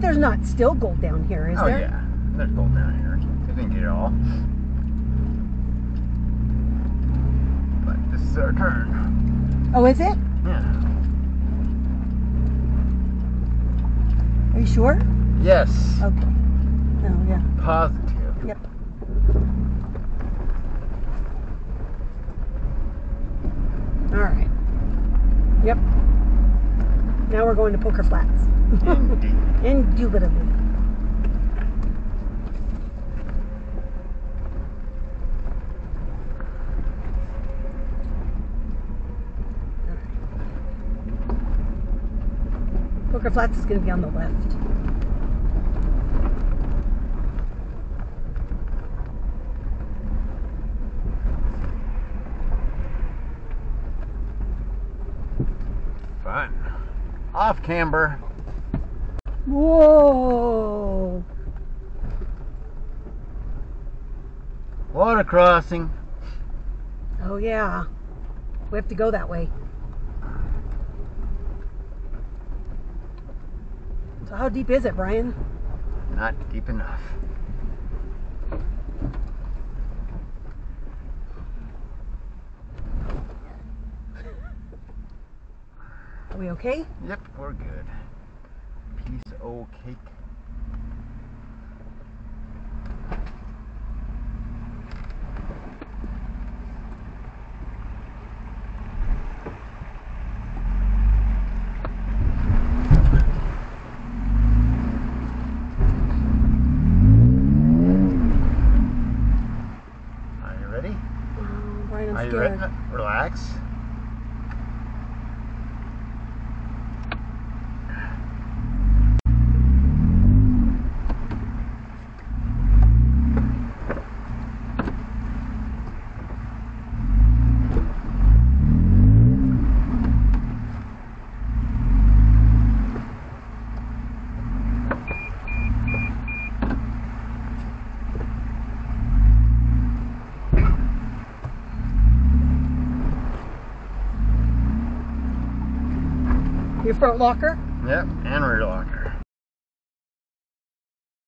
But there's not still gold down here, is oh there? Oh yeah, there's gold down here. They didn't get it all. But this is our turn. Oh, is it? Yeah. Are you sure? Yes. Okay. Oh, yeah. Positive. Yep. All right. Yep. Now we're going to Poker Flats. Indeed. Indubitably. Poker Flats is going to be on the left. Fun. Off camber. Whoa! Water crossing. Oh yeah, we have to go that way. So how deep is it, Brian? Not deep enough. Are we okay? Yep, we're good. Piece o' cake. Are you ready? Oh, Brian, I'm Are you scared. ready? Relax. Your front locker? Yep, and rear locker.